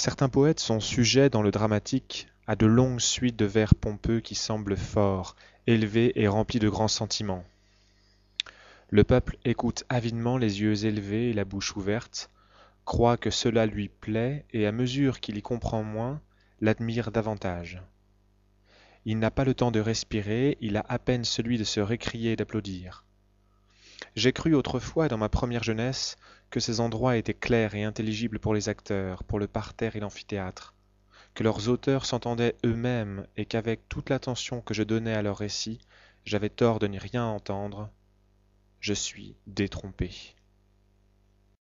Certains poètes sont sujets dans le dramatique à de longues suites de vers pompeux qui semblent forts, élevés et remplis de grands sentiments. Le peuple écoute avidement les yeux élevés et la bouche ouverte, croit que cela lui plaît et à mesure qu'il y comprend moins, l'admire davantage. Il n'a pas le temps de respirer, il a à peine celui de se récrier et d'applaudir. J'ai cru autrefois, dans ma première jeunesse, que ces endroits étaient clairs et intelligibles pour les acteurs, pour le parterre et l'amphithéâtre, que leurs auteurs s'entendaient eux-mêmes et qu'avec toute l'attention que je donnais à leurs récits, j'avais tort de n'y rien entendre. Je suis détrompé.